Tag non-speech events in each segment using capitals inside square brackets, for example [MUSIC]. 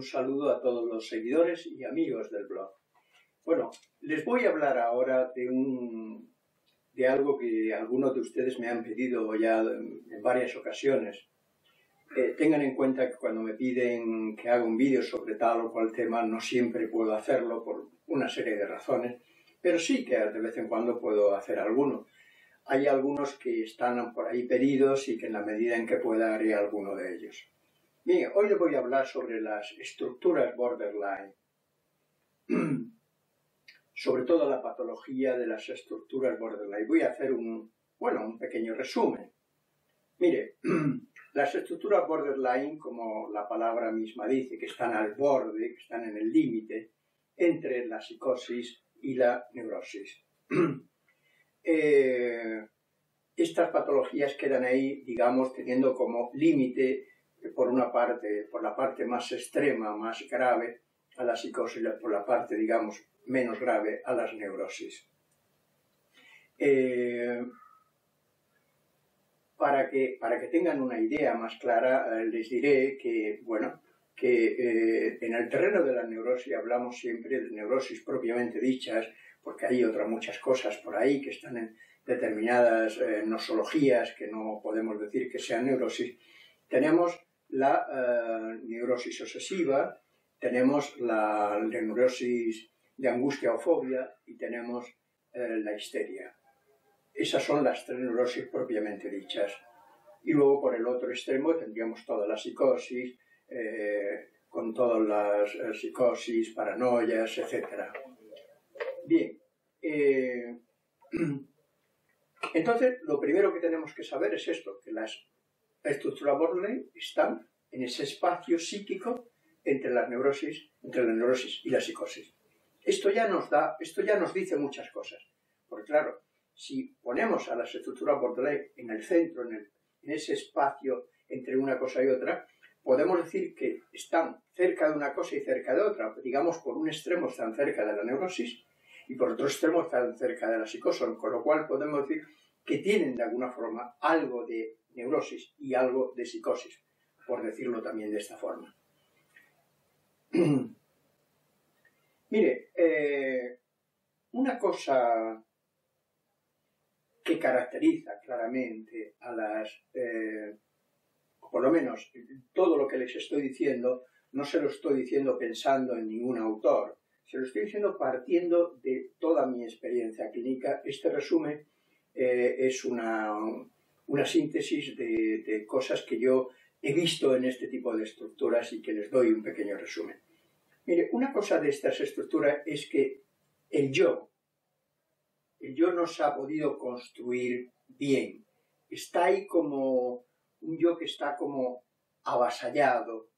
un saludo a todos los seguidores y amigos del blog. Bueno, les voy a hablar ahora de un de algo que algunos de ustedes me han pedido ya en varias ocasiones. Eh, tengan en cuenta que cuando me piden que haga un vídeo sobre tal o cual tema, no siempre puedo hacerlo por una serie de razones, pero sí que de vez en cuando puedo hacer alguno. Hay algunos que están por ahí pedidos y que en la medida en que pueda haré alguno de ellos. Bien, hoy les voy a hablar sobre las estructuras borderline, [CLEARS THROAT] sobre todo la patología de las estructuras borderline. Voy a hacer un, bueno, un pequeño resumen. Mire, [CLEARS THROAT] las estructuras borderline, como la palabra misma dice, que están al borde, que están en el límite entre la psicosis y la neurosis. [CLEARS THROAT] Eh, estas patologías quedan ahí, digamos, teniendo como límite por una parte, por la parte más extrema, más grave, a la psicosis, por la parte, digamos, menos grave, a las neurosis. Eh, para, que, para que tengan una idea más clara, eh, les diré que, bueno, que eh, en el terreno de la neurosis hablamos siempre de neurosis propiamente dichas, porque hay otras muchas cosas por ahí que están en determinadas nosologías que no podemos decir que sean neurosis. Tenemos la eh, neurosis obsesiva, tenemos la, neurosis de angustia o fobia y tenemos eh, la histeria. Esas son las tres neurosis propiamente dichas. Y luego por el otro extremo tendríamos toda la psicosis, eh, con todas las psicosis, paranoias, etc. Bien, [CLEARS THROAT] entonces lo primero que tenemos que saber es esto, que las la estructura Borley está en ese espacio psíquico entre las neurosis, entre la neurosis y la psicosis. Esto ya nos da, esto ya nos dice muchas cosas. Porque claro, si ponemos a las estructuras Bordelais en el centro, en, en ese espacio entre una cosa y otra, podemos decir que están cerca de una cosa y cerca de otra. Digamos, por un extremo están cerca de la neurosis y por otro extremo están cerca de la psicosis, con lo cual podemos decir que tienen de alguna forma algo de neurosis y algo de psicosis, por decirlo también de esta forma. [CLEARS THROAT] Mire, eh, una cosa que caracteriza claramente a las, eh, por lo menos todo lo que les estoy diciendo, no se lo estoy diciendo pensando en ningún autor, se lo estoy diciendo partiendo de toda mi experiencia clínica. Este resumen eh, es una, una síntesis de, cosas que yo he visto en este tipo de estructuras y que les doy un pequeño resumen. Mire, una cosa de estas estructuras es que el yo, el yo no se ha podido construir bien. Está ahí como un yo que está como avasallado,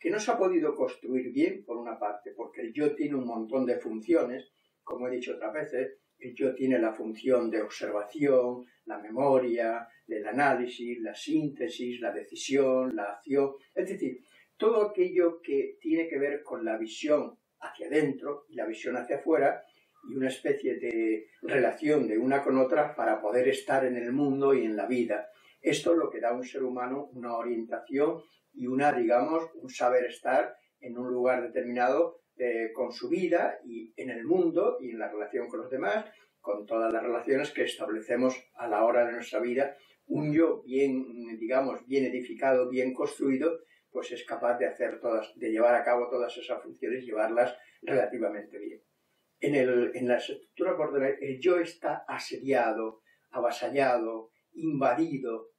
que no se ha podido construir bien, por una parte, porque el yo tiene un montón de funciones, como he dicho otras veces, yo tiene la función de observación, la memoria, el análisis, la síntesis, la decisión, la acción, es decir, todo aquello que tiene que ver con la visión hacia adentro y la visión hacia afuera y una especie de relación de una con otra para poder estar en el mundo y en la vida. Esto es lo que da a un ser humano una orientación y una, digamos, un saber estar en un lugar determinado eh, con su vida y en el mundo y en la relación con los demás, con todas las relaciones que establecemos a la hora de nuestra vida, un yo bien, digamos, bien edificado, bien construido, pues es capaz de hacer todas, de llevar a cabo todas esas funciones, llevarlas relativamente bien. En, el, en la estructura borderline, el yo está asediado, avasallado, invadido,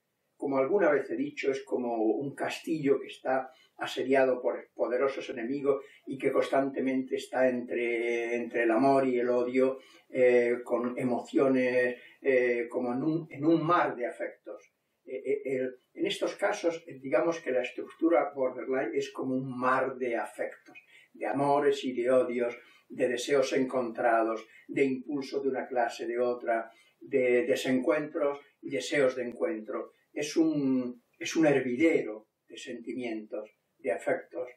como alguna vez he dicho, es como un castillo que está asediado por poderosos enemigos y que constantemente está entre, entre el amor y el odio, eh, con emociones eh, como en un, en un, mar de afectos. Eh, en estos casos, digamos que la estructura borderline es como un mar de afectos, de amores y de odios, de deseos encontrados, de impulso de una clase, de otra, de desencuentros y deseos de encuentro es un, es un hervidero de sentimientos, de afectos.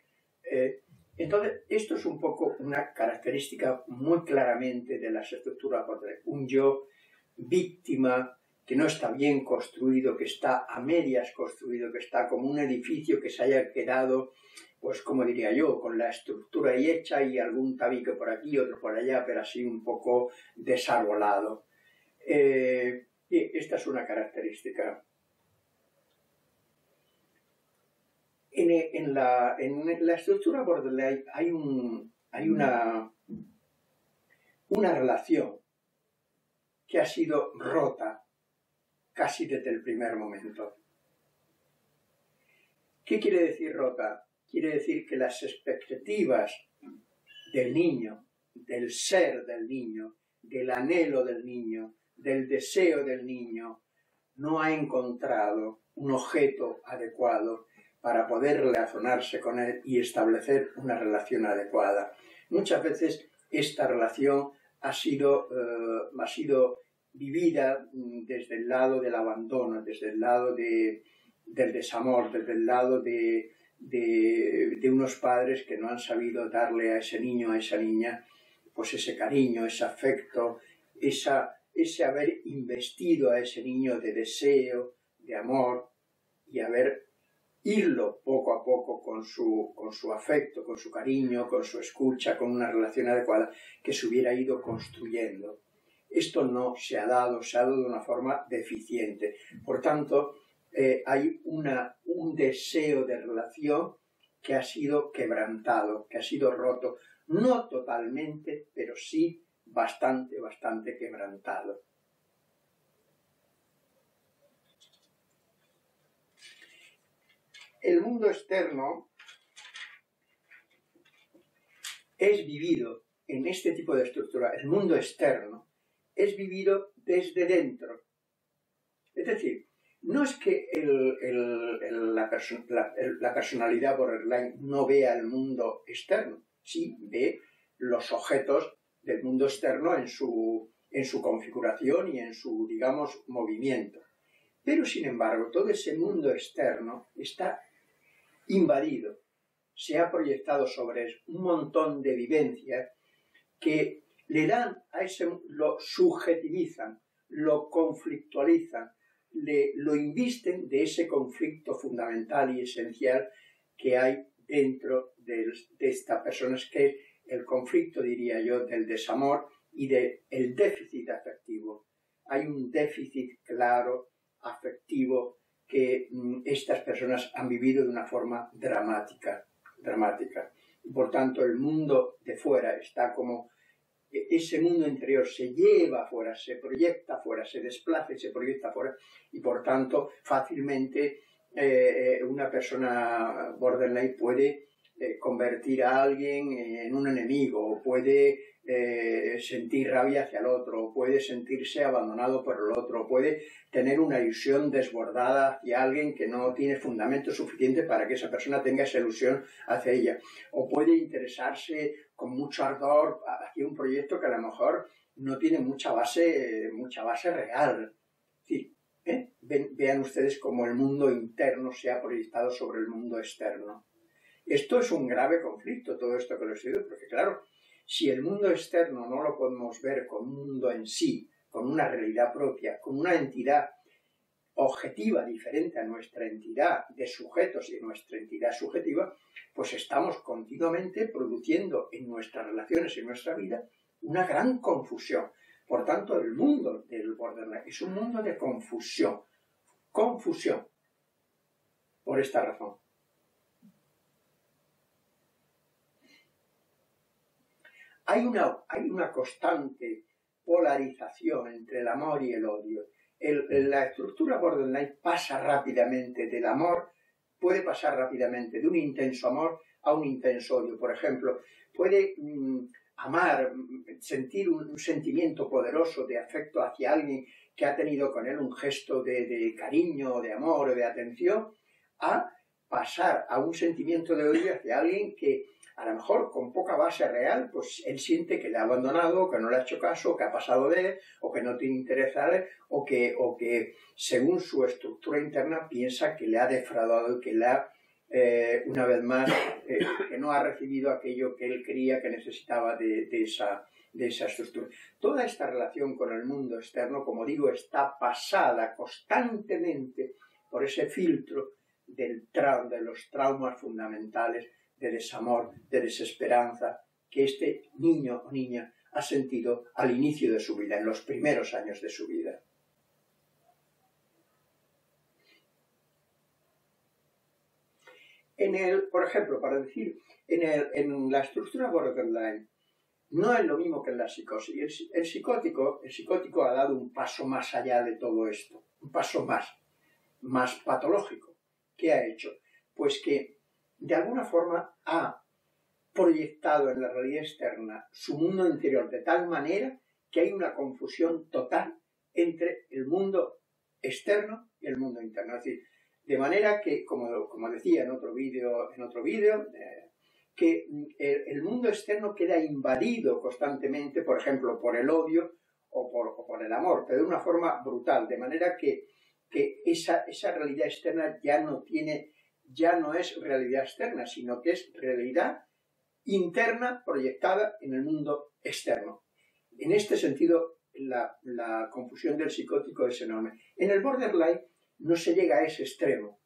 Eh, entonces, esto es un poco una característica muy claramente de las estructuras un yo víctima que no está bien construido, que está a medias construido, que está como un edificio que se haya quedado pues como diría yo, con la estructura ahí hecha y algún tabique por aquí, otro por allá, pero así un poco desarbolado. Eh, y esta es una característica. En, la, estructura borderline hay, un, hay una, una relación que ha sido rota casi desde el primer momento. ¿Qué quiere decir rota? Quiere decir que las expectativas del niño, del ser del niño, del anhelo del niño, del deseo del niño, no ha encontrado un objeto adecuado para poder relacionarse con él y establecer una relación adecuada. Muchas veces esta relación ha sido, eh, ha sido vivida mm, desde el lado del abandono, desde el lado del desamor, desde el lado de, de, unos padres que no han sabido darle a ese niño, a esa niña, pues ese cariño, ese afecto, esa, ese haber investido a ese niño de deseo, de amor y haber irlo poco a poco con su, con su afecto, con su cariño, con su escucha, con una relación adecuada que se hubiera ido construyendo. Esto no se ha dado, se ha dado de una forma deficiente. Por tanto, eh, hay una, un deseo de relación que ha sido quebrantado, que ha sido roto, no totalmente, pero sí bastante, bastante quebrantado. El mundo externo es vivido en este tipo de estructura, el mundo externo es vivido desde dentro. Es decir, no es que la, personalidad borderline no vea el mundo externo, sí ve los objetos del mundo externo en su, en su configuración y en su, digamos, movimiento. Pero, sin embargo, todo ese mundo externo está invadido, se ha proyectado sobre un montón de vivencias que le dan a ese, lo subjetivizan, lo conflictualizan, le, lo invisten de ese conflicto fundamental y esencial que hay dentro de, de estas personas, que es el conflicto, diría yo, del desamor y del déficit afectivo. Hay un déficit claro, afectivo, que mm, estas personas han vivido de una forma dramática, dramática. Por tanto, el mundo de fuera está como e-, ese mundo interior se lleva afuera, se proyecta afuera, se desplaza y se proyecta afuera y por tanto fácilmente eh, una persona borderline puede eh, convertir a alguien en un enemigo, puede eh, sentir rabia hacia el otro, puede sentirse abandonado por el otro, puede tener una ilusión desbordada hacia alguien que no tiene fundamento suficiente para que esa persona tenga esa ilusión hacia ella, o puede interesarse con mucho ardor hacia un proyecto que a lo mejor no tiene mucha base, mucha base real. ¿eh? vean ustedes cómo el mundo interno se ha proyectado sobre el mundo externo. Esto es un grave conflicto, todo esto que lo dicho, porque claro, si el mundo externo no lo podemos ver como un mundo en sí, con una realidad propia, con una entidad objetiva diferente a nuestra entidad de sujetos y nuestra entidad subjetiva, pues estamos continuamente produciendo en nuestras relaciones y en nuestra vida una gran confusión. Por tanto, el mundo del borderline es un mundo de confusión. Confusión. Por esta razón. Hay una, hay una constante polarización entre el amor y el odio. la estructura borderline pasa rápidamente del amor, puede pasar rápidamente de un intenso amor a un intenso odio. Por ejemplo, puede mm, amar, mm, sentir un, sentimiento poderoso de afecto hacia alguien que ha tenido con él un gesto de, de cariño, de amor o de atención, a pasar a un sentimiento de odio hacia alguien que a lo mejor con poca base real, pues él siente que le ha abandonado, que no le ha hecho caso, que ha pasado de él, o que no tiene interés en él, o que, o que según su estructura interna piensa que le ha defraudado y que le ha, eh, una vez más, eh, que no ha recibido aquello que él creía que necesitaba de, de, esa, de esa estructura. Toda esta relación con el mundo externo, como digo, está pasada constantemente por ese filtro del de los traumas fundamentales de desamor, de desesperanza que este niño o niña ha sentido al inicio de su vida, en los primeros años de su vida. En el, por ejemplo, para decir, en, el, en la estructura borderline, no es lo mismo que en la psicosis. El, psicótico, el psicótico ha dado un paso más allá de todo esto, un paso más, más patológico. ¿Qué ha hecho? Pues que de alguna forma ha proyectado en la realidad externa su mundo interior de tal manera que hay una confusión total entre el mundo externo y el mundo interno. Es decir, de manera que, como, como decía en otro vídeo, en otro vídeo, eh, que el, mundo externo queda invadido constantemente, por ejemplo, por el odio o por, el amor, pero de una forma brutal, de manera que, esa, esa realidad externa ya no tiene, ya no es realidad externa, sino que es realidad interna proyectada en el mundo externo. En este sentido, la, confusión del psicótico es enorme. En el borderline no se llega a ese extremo.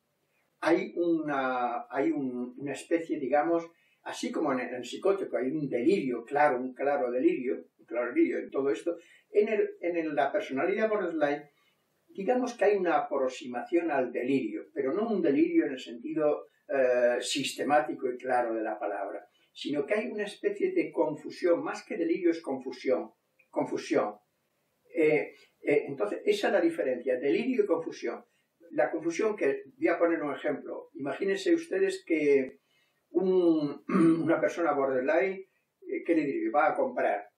Hay una, hay una especie, digamos, Así como en el, psicótico hay un delirio, claro, un claro delirio, un claro delirio en todo esto, en, el, en la personalidad borderline, digamos que hay una aproximación al delirio, pero no un delirio en el sentido eh, sistemático y claro de la palabra, sino que hay una especie de confusión, más que delirio es confusión, confusión. Eh, eh, entonces, esa es la diferencia, delirio y confusión. La confusión que, voy a poner un ejemplo, imagínense ustedes que [CLEARS THROAT] una persona borderline, ¿qué le? Va a comprar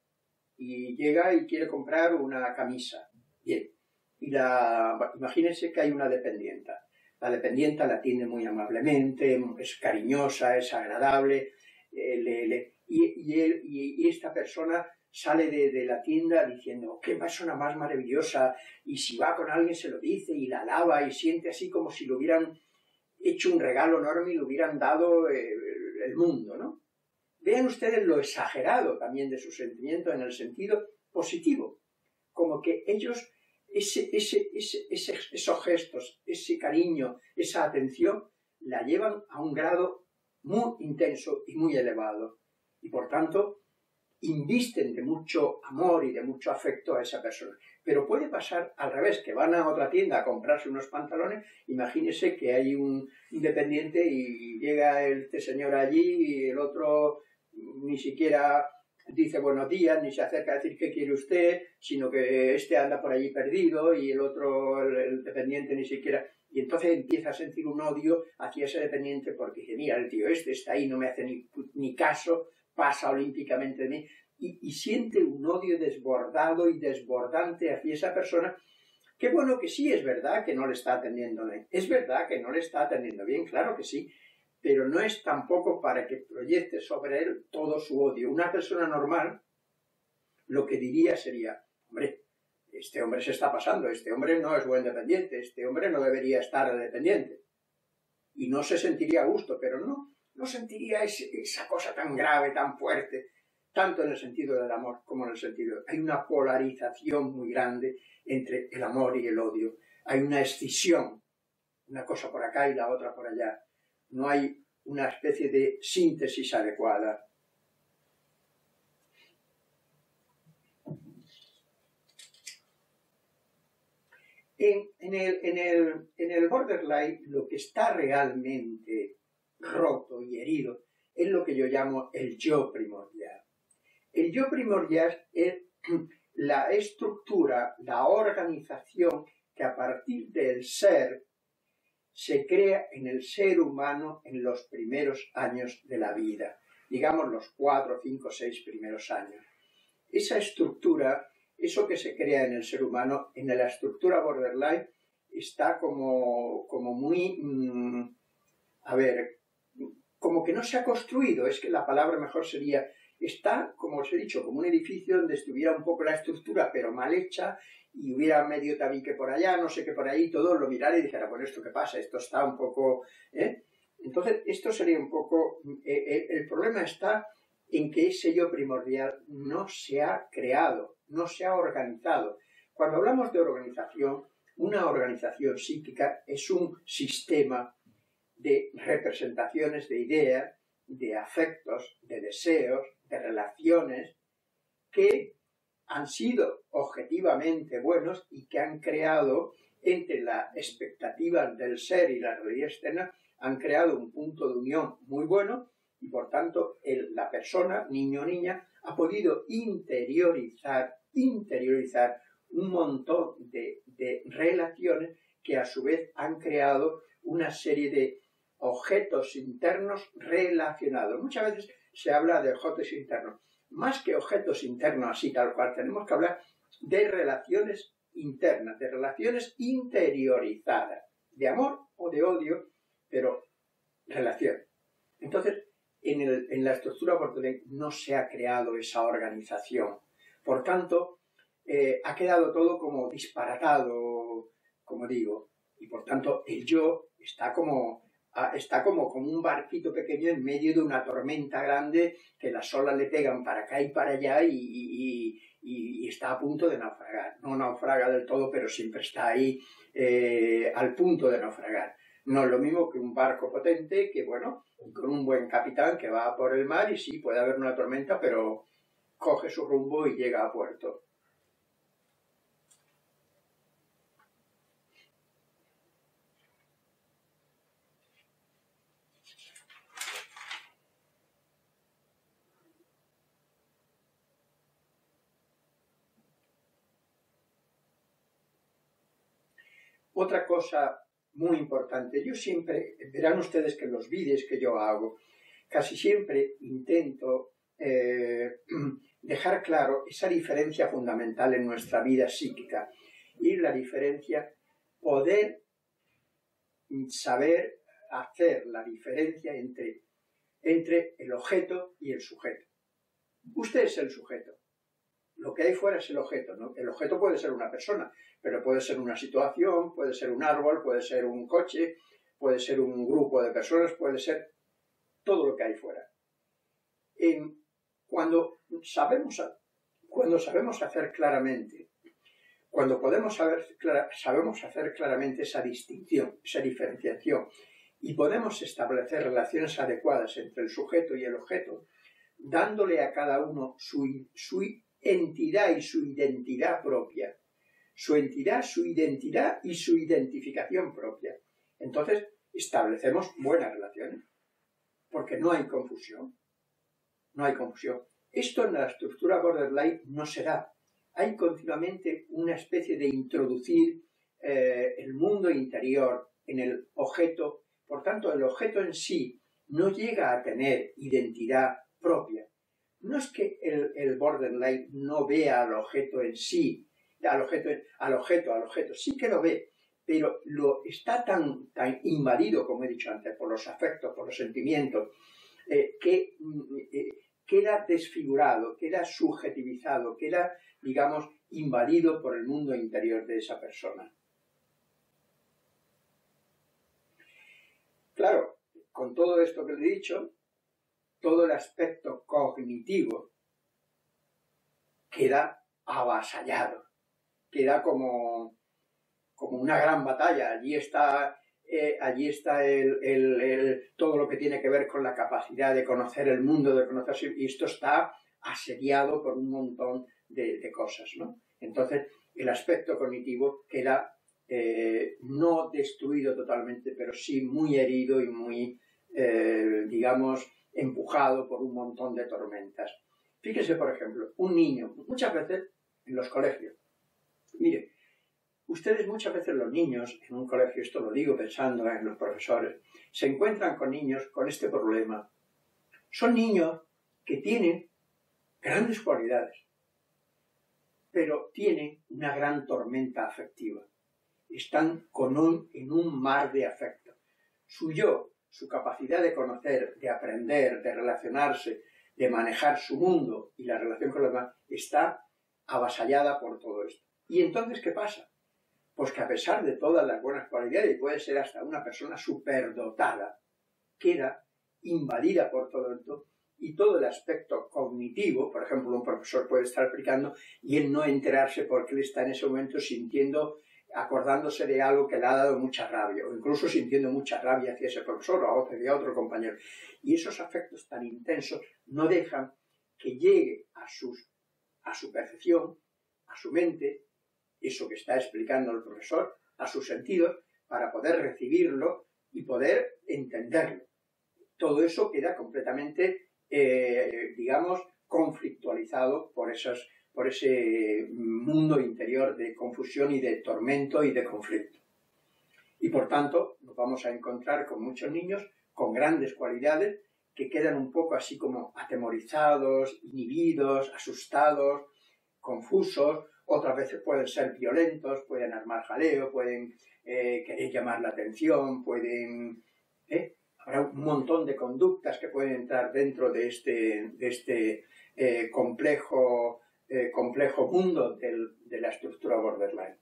y llega y quiere comprar una camisa. Bien. Imagínense que hay una dependienta. La dependienta la atiende muy amablemente, es cariñosa, es agradable, eh, y, esta persona sale de, la tienda diciendo, qué persona más maravillosa, y si va con alguien se lo dice y la alaba y siente así como si lo hubieran hecho un regalo enorme y le hubieran dado eh, el mundo, ¿no? Vean ustedes lo exagerado también de su sentimiento en el sentido positivo, como que ellos, ese, ese, esos gestos, ese cariño, esa atención, la llevan a un grado muy intenso y muy elevado. Y por tanto, invisten de mucho amor y de mucho afecto a esa persona. Pero puede pasar al revés, que van a otra tienda a comprarse unos pantalones, imagínese que hay un independiente y llega este señor allí y el otro ni siquiera dice buenos días, ni se acerca a decir qué quiere usted, sino que este anda por allí perdido y el otro, el, dependiente, ni siquiera... Y entonces empieza a sentir un odio hacia ese dependiente porque dice, mira, el tío este está ahí, no me hace ni, ni caso, pasa olímpicamente de mí y, siente un odio desbordado y desbordante hacia esa persona, qué bueno que sí es verdad que no le está atendiendo bien. Es verdad que no le está atendiendo bien, claro que sí, pero no es tampoco para que proyecte sobre él todo su odio. Una persona normal lo que diría sería, hombre, este hombre se está pasando, este hombre no es buen dependiente, este hombre no debería estar dependiente. Y no se sentiría a gusto, pero no, no sentiría esa cosa tan grave, tan fuerte, tanto en el sentido del amor como en el sentido... Hay una polarización muy grande entre el amor y el odio. Hay una escisión, una cosa por acá y la otra por allá. No hay una especie de síntesis adecuada. En, el, en, el, en el borderline lo que está realmente roto y herido es lo que yo llamo el yo primordial. El yo primordial es [CLEARS THROAT] la estructura, la organización que a partir del ser se crea en el ser humano en los primeros años de la vida, digamos los cuatro, cinco, seis primeros años. Esa estructura, eso que se crea en el ser humano, en la estructura borderline, está como, como muy, mm, a ver, como que no se ha construido, es que la palabra mejor sería, está, como os he dicho, como un edificio donde estuviera un poco la estructura, pero mal hecha, y hubiera medio tabique por allá, no sé qué por ahí, todo lo mirara y dijera, bueno, ¿esto qué pasa? Esto está un poco... ¿eh? Entonces, esto sería un poco... Eh, eh, el problema está en que ese yo primordial no se ha creado, no se ha organizado. Cuando hablamos de organización, una organización psíquica es un sistema de representaciones de ideas de afectos, de deseos, de relaciones que han sido objetivamente buenos y que han creado entre las expectativas del ser y la realidad externa, han creado un punto de unión muy bueno y por tanto la persona, niño o niña, ha podido interiorizar, interiorizar un montón de, de relaciones que a su vez han creado una serie de objetos internos relacionados. Muchas veces se habla de objetos internos. Más que objetos internos así tal cual, tenemos que hablar de relaciones internas, de relaciones interiorizadas, de amor o de odio, pero relación. Entonces, en, la estructura no se ha creado esa organización. Por tanto, eh, ha quedado todo como disparatado, como digo, y por tanto el yo está como está como, como un barquito pequeño en medio de una tormenta grande que las olas le pegan para acá y para allá y, está a punto de naufragar. No naufraga del todo, pero siempre está ahí eh, al punto de naufragar. No es lo mismo que un barco potente que, bueno, con un buen capitán que va por el mar y sí, puede haber una tormenta, pero coge su rumbo y llega a puerto. Otra cosa muy importante, yo siempre, verán ustedes que en los vídeos que yo hago, casi siempre intento eh, [CLEARS THROAT] dejar claro esa diferencia fundamental en nuestra vida psíquica y la diferencia, poder saber hacer la diferencia entre, entre el objeto y el sujeto. Usted es el sujeto. Lo que hay fuera es el objeto. ¿no? El objeto puede ser una persona, pero puede ser una situación, puede ser un árbol, puede ser un coche, puede ser un grupo de personas, puede ser todo lo que hay fuera. cuando, sabemos, hacer claramente, cuando podemos saber, sabemos hacer claramente esa distinción, esa diferenciación, y podemos establecer relaciones adecuadas entre el sujeto y el objeto, dándole a cada uno su entidad y su identidad propia, su entidad, su identidad y su identificación propia. Entonces, establecemos buenas relaciones, porque no hay confusión. No hay confusión. Esto en la estructura borderline no se da. Hay continuamente una especie de introducir eh, el mundo interior en el objeto. Por tanto, el objeto en sí no llega a tener identidad propia. No es que el, el borderline no vea al objeto en sí, al objeto, al objeto, al objeto, sí que lo ve, pero lo está tan, tan invadido, como he dicho antes, por los afectos, por los sentimientos, eh, que mm, eh, queda desfigurado, queda subjetivizado, queda, digamos, invadido por el mundo interior de esa persona. Claro, con todo esto que le he dicho, todo el aspecto cognitivo queda avasallado queda como, como una gran batalla. Allí está, eh, allí está el, todo lo que tiene que ver con la capacidad de conocer el mundo, de conocerse, y esto está asediado por un montón de, cosas, ¿no? Entonces, el aspecto cognitivo queda eh, no destruido totalmente, pero sí muy herido y muy, eh, digamos, empujado por un montón de tormentas. Fíjese, por ejemplo, un niño, muchas veces en los colegios, Mire, ustedes muchas veces los niños, en un colegio, esto lo digo pensando en los profesores, se encuentran con niños con este problema. Son niños que tienen grandes cualidades, pero tienen una gran tormenta afectiva. Están con en un mar de afecto. Su yo, su capacidad de conocer, de aprender, de relacionarse, de manejar su mundo y la relación con los demás, está avasallada por todo esto. ¿Y entonces qué pasa? Pues que a pesar de todas las buenas cualidades, y puede ser hasta una persona superdotada, queda invadida por todo esto y todo el aspecto cognitivo, por ejemplo, un profesor puede estar explicando y él no enterarse porque él está en ese momento sintiendo acordándose de algo que le ha dado mucha rabia, o incluso sintiendo mucha rabia hacia ese profesor o hacia otro compañero. Y esos afectos tan intensos no dejan que llegue a, a su percepción, a su mente, eso que está explicando el profesor, a sus sentidos, para poder recibirlo y poder entenderlo. Todo eso queda completamente, eh, digamos, conflictualizado por esos por ese mundo interior de confusión y de tormento y de conflicto. Y por tanto, nos vamos a encontrar con muchos niños con grandes cualidades que quedan un poco así como atemorizados, inhibidos, asustados, confusos, otras veces pueden ser violentos, pueden armar jaleo, pueden eh, querer llamar la atención, pueden... ¿eh? Habrá un montón de conductas que pueden entrar dentro de este, de este eh, complejo complejo mundo de la estructura borderline.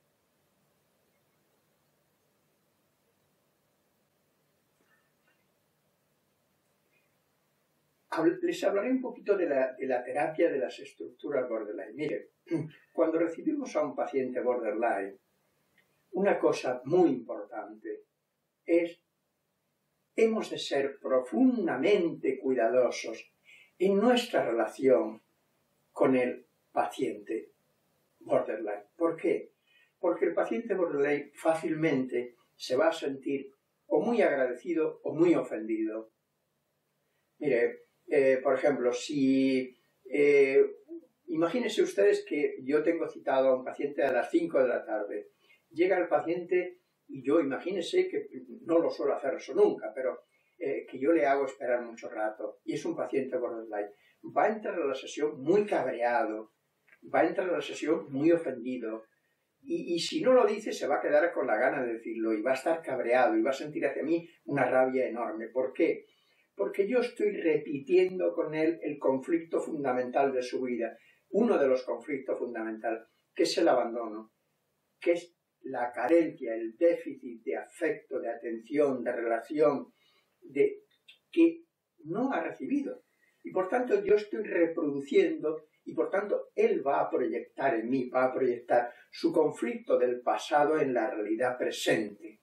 Les hablaré un poquito de la, terapia de las estructuras borderline. Mire, [CLEARS THROAT] cuando recibimos a un paciente borderline, una cosa muy importante es hemos de ser profundamente cuidadosos en nuestra relación con el paciente borderline. ¿Por qué? Porque el paciente borderline fácilmente se va a sentir o muy agradecido o muy ofendido. Mire, eh, por ejemplo, si eh, imagínense ustedes que yo tengo citado a un paciente a las 5 de la tarde. Llega el paciente y yo imagínense que no lo suelo hacer eso nunca, pero eh, que yo le hago esperar mucho rato y es un paciente borderline. Va a entrar a la sesión muy cabreado, va a entrar a la sesión muy ofendido. Y, si no lo dice, se va a quedar con la gana de decirlo y va a estar cabreado y va a sentir hacia mí una rabia enorme. ¿Por qué? Porque yo estoy repitiendo con él el conflicto fundamental de su vida, uno de los conflictos fundamentales, que es el abandono, que es la carencia, el déficit de afecto, de atención, de relación, de que no ha recibido. Y por tanto yo estoy reproduciendo y por tanto él va a proyectar en mí, va a proyectar su conflicto del pasado en la realidad presente.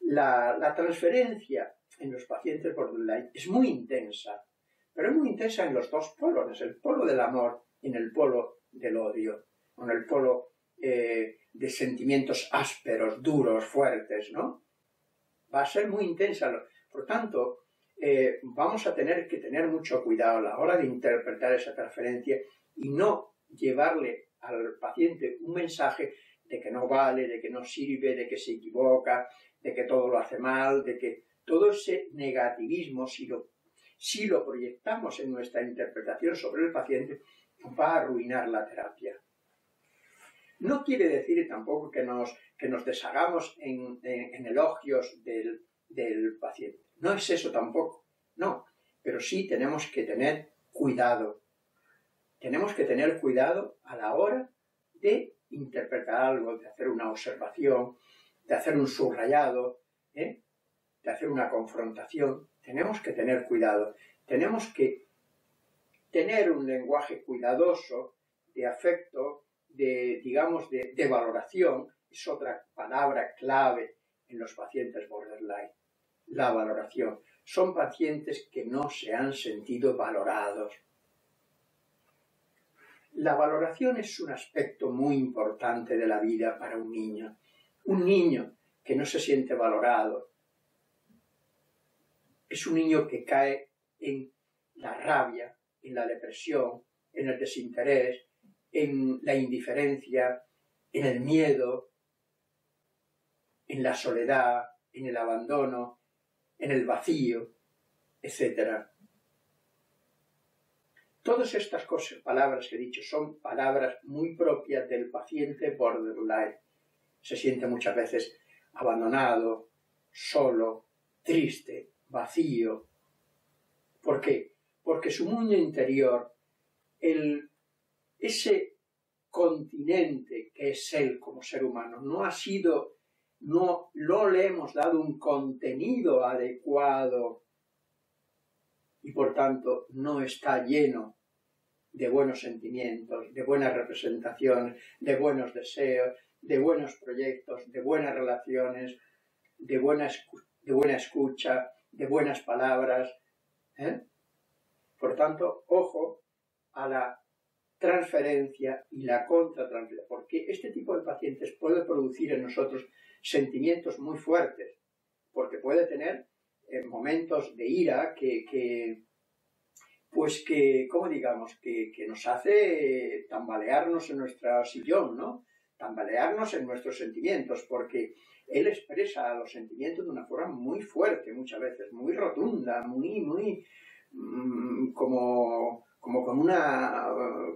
La, transferencia en los pacientes borderline es muy intensa, pero es muy intensa en los dos polos, en el polo del amor y en el polo del odio, en el polo eh, de sentimientos ásperos, duros, fuertes, ¿no? Va a ser muy intensa. Por tanto, eh, vamos a tener que tener mucho cuidado a la hora de interpretar esa transferencia y no llevarle al paciente un mensaje de que no vale, de que no sirve, de que se equivoca, de que todo lo hace mal, de que todo ese negativismo, si lo, si lo proyectamos en nuestra interpretación sobre el paciente, va a arruinar la terapia. No quiere decir tampoco que nos, que nos deshagamos en, elogios del, del paciente. No es eso tampoco, no, pero sí tenemos que tener cuidado. Tenemos que tener cuidado a la hora de interpretar algo, de hacer una observación, de hacer un subrayado, ¿eh? De hacer una confrontación. Tenemos que tener cuidado. Tenemos que tener un lenguaje cuidadoso, de afecto, de, digamos, de, de valoración. Es otra palabra clave en los pacientes borderline la valoración. Son pacientes que no se han sentido valorados. La valoración es un aspecto muy importante de la vida para un niño. Un niño que no se siente valorado es un niño que cae en la rabia, en la depresión, en el desinterés, en la indiferencia, en el miedo, en la soledad, en el abandono, en el vacío, etc. Todas estas cosas, palabras que he dicho, son palabras muy propias del paciente borderline. Se siente muchas veces abandonado, solo, triste, vacío. ¿Por qué? Porque su mundo interior, el, ese continente que es él como ser humano, no ha sido no, le hemos dado un contenido adecuado y por tanto no está lleno de buenos sentimientos, de buenas representaciones, de buenos deseos, de buenos proyectos, de buenas relaciones, de buena, de buena escucha, de buenas palabras. ¿eh? Por tanto, ojo a la transferencia y la contratransferencia, porque este tipo de pacientes puede producir en nosotros sentimientos muy fuertes, porque puede tener eh, momentos de ira que, pues que, ¿cómo digamos?, que, que, nos hace tambalearnos en nuestro sillón, ¿no? Tambalearnos en nuestros sentimientos, porque él expresa los sentimientos de una forma muy fuerte, muchas veces, muy rotunda, muy, muy, mm, como, como con una,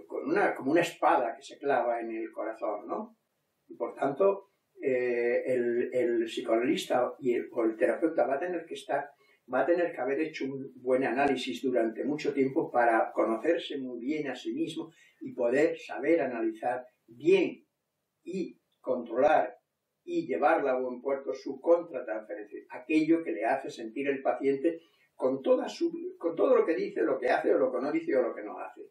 con una, como una espada que se clava en el corazón, ¿no? Por tanto, eh, el, el, psicoanalista y o el terapeuta va a tener que estar, va a tener que haber hecho un buen análisis durante mucho tiempo para conocerse muy bien a sí mismo y poder saber analizar bien y controlar y llevarla a buen puerto su contratransferencia, aquello que le hace sentir el paciente con, toda su, con todo lo que dice, lo que hace o lo que no dice o lo que no hace.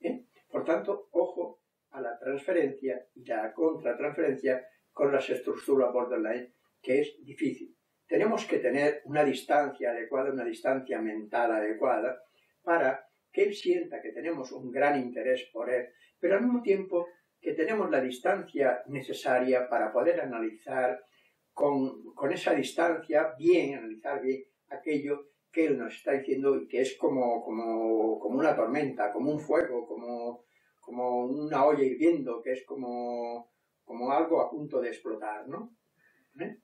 ¿Eh? Por tanto, ojo a la transferencia y a la contratransferencia con las estructuras borderline, que es difícil. Tenemos que tener una distancia adecuada, una distancia mental adecuada, para que él sienta que tenemos un gran interés por él, pero al mismo tiempo que tenemos la distancia necesaria para poder analizar con, esa distancia bien, analizar bien aquello que él nos está diciendo y que es como, como, una tormenta, como un fuego, como, como una olla hirviendo, que es como, como algo a punto de explotar, ¿no? ¿Eh?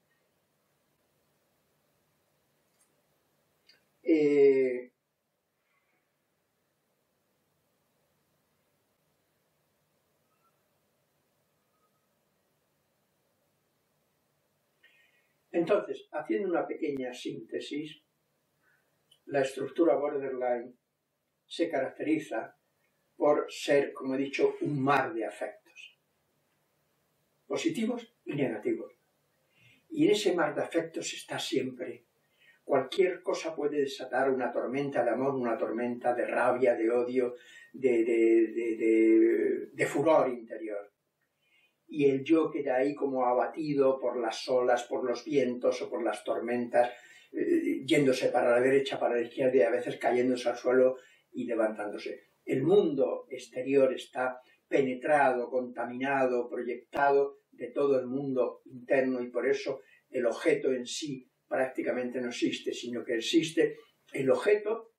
eh Entonces, haciendo una pequeña síntesis, la estructura borderline se caracteriza por ser, como he dicho, un mar de afectos, positivos y negativos. Y en ese mar de afectos está siempre. Cualquier cosa puede desatar una tormenta de amor, una tormenta de rabia, de odio, de, de furor interior y el yo queda ahí como abatido por las olas, por los vientos o por las tormentas, eh, yéndose para la derecha, para la izquierda y a veces cayéndose al suelo y levantándose. El mundo exterior está penetrado, contaminado, proyectado de todo el mundo interno y por eso el objeto en sí prácticamente no existe, sino que existe el objeto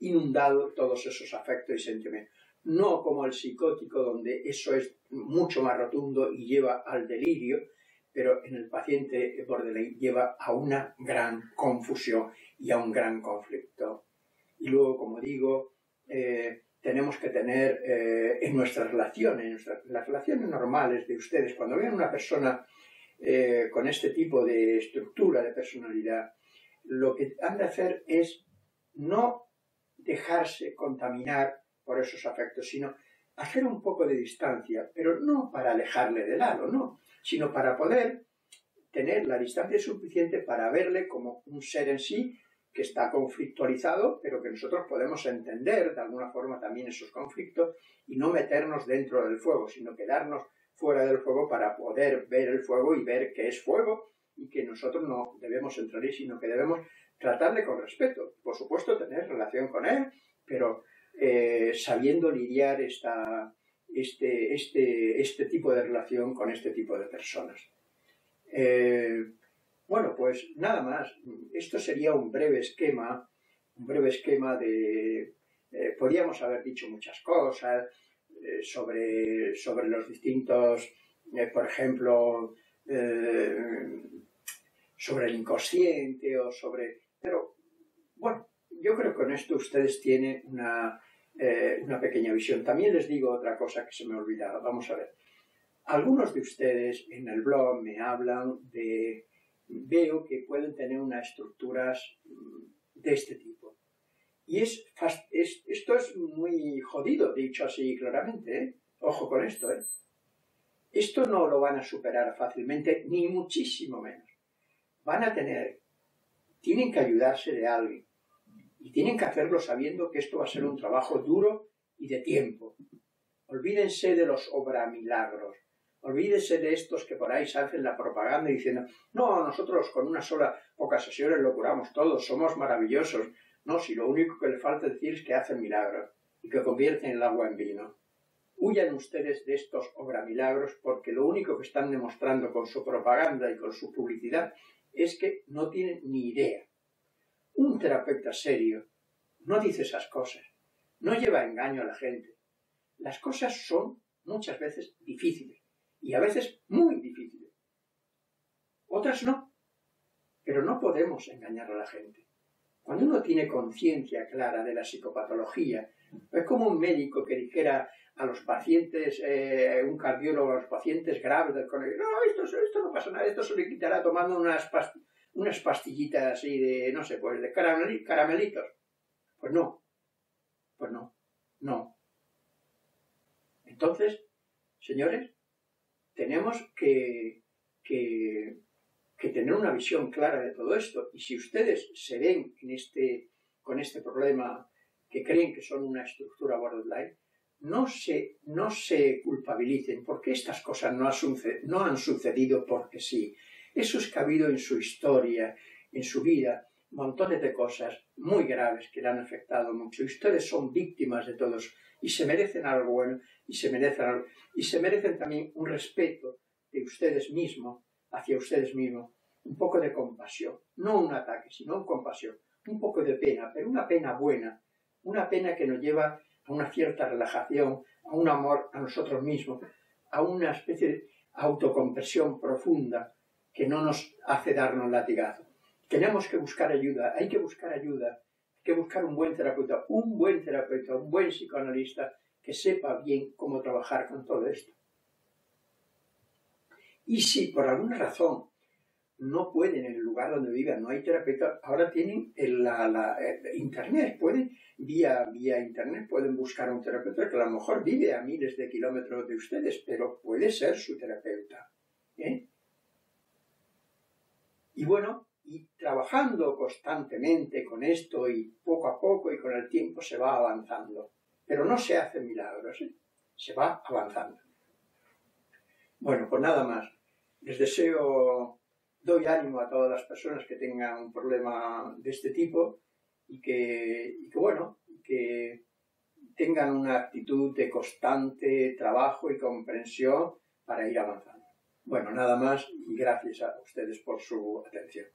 inundado todos esos afectos y sentimientos no como el psicótico, donde eso es mucho más rotundo y lleva al delirio, pero en el paciente borderline lleva a una gran confusión y a un gran conflicto. Y luego, como digo, eh, tenemos que tener eh, en nuestras relaciones, en las relaciones normales de ustedes, cuando vean una persona eh, con este tipo de estructura de personalidad, lo que han de hacer es no dejarse contaminar por esos afectos, sino hacer un poco de distancia, pero no para alejarle de lado, no, sino para poder tener la distancia suficiente para verle como un ser en sí que está conflictualizado, pero que nosotros podemos entender de alguna forma también esos conflictos y no meternos dentro del fuego, sino quedarnos fuera del fuego para poder ver el fuego y ver que es fuego y que nosotros no debemos entrar ahí, sino que debemos tratarle con respeto. Por supuesto, tener relación con él, pero eh, sabiendo lidiar esta, este, este, este tipo de relación con este tipo de personas. Eh, bueno, pues nada más. Esto sería un breve esquema, un breve esquema de... Eh, podríamos haber dicho muchas cosas sobre, sobre los distintos, por ejemplo, sobre el inconsciente o sobre... Pero, bueno, yo creo que con esto ustedes tienen una, eh, una pequeña visión. También les digo otra cosa que se me ha olvidado. Vamos a ver. Algunos de ustedes en el blog me hablan de, veo que pueden tener unas estructuras mm, de este tipo. Y es, esto es muy jodido, dicho así claramente. ¿eh? Ojo con esto. ¿eh? Esto no lo van a superar fácilmente, ni muchísimo menos. Van a tener, tienen que ayudarse de alguien y tienen que hacerlo sabiendo que esto va a ser un trabajo duro y de tiempo. Olvídense de los obra milagros. Olvídese de estos que por ahí hacen la propaganda diciendo, no, nosotros con una sola, pocas sesiones lo curamos todos, somos maravillosos. No, si lo único que le falta decir es que hacen milagros y que convierten el agua en vino. Huyan ustedes de estos obra milagros porque lo único que están demostrando con su propaganda y con su publicidad es que no tienen ni idea. Un terapeuta serio no dice esas cosas, no lleva engaño a la gente. Las cosas son muchas veces difíciles y a veces muy difíciles. Otras no, pero no podemos engañar a la gente. Cuando uno tiene conciencia clara de la psicopatología, es como un médico que dijera a los pacientes, eh, un cardiólogo a los pacientes graves del colegio, no, esto, esto no pasa nada, esto se le quitará tomando unas, unas pastillitas así de, no sé, pues de caramelitos. Pues no, pues no, no. Entonces, señores, tenemos que, que, tener una visión clara de todo esto. Y si ustedes se ven en este, con este problema que creen que son una estructura borderline, no se, no se culpabilicen porque estas cosas no, no han sucedido porque sí. Eso es que ha habido en su historia, en su vida, montones de cosas muy graves que le han afectado mucho. Y ustedes son víctimas de todos y se merecen algo bueno y se merecen, y se merecen también un respeto de ustedes mismos, hacia ustedes mismos, un poco de compasión, no un ataque, sino una compasión, un poco de pena, pero una pena buena, una pena que nos lleva a una cierta relajación, a un amor a nosotros mismos, a una especie de autocompresión profunda que no nos hace darnos latigazo. Tenemos que buscar ayuda, hay que buscar ayuda, hay que buscar un buen terapeuta, un buen terapeuta, un buen psicoanalista que sepa bien cómo trabajar con todo esto. Y si por alguna razón no pueden en el lugar donde vivan, no hay terapeuta, ahora tienen la, internet, pueden, vía, vía internet, pueden buscar a un terapeuta que a lo mejor vive a miles de kilómetros de ustedes, pero puede ser su terapeuta. ¿eh? Y bueno, y trabajando constantemente con esto y poco a poco y con el tiempo se va avanzando. Pero no se hacen milagros, ¿eh? se va avanzando. Bueno, pues nada más. Les deseo, doy ánimo a todas las personas que tengan un problema de este tipo y que, y que bueno, que tengan una actitud de constante trabajo y comprensión para ir avanzando. Bueno, nada más y gracias a ustedes por su atención.